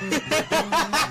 Yeah.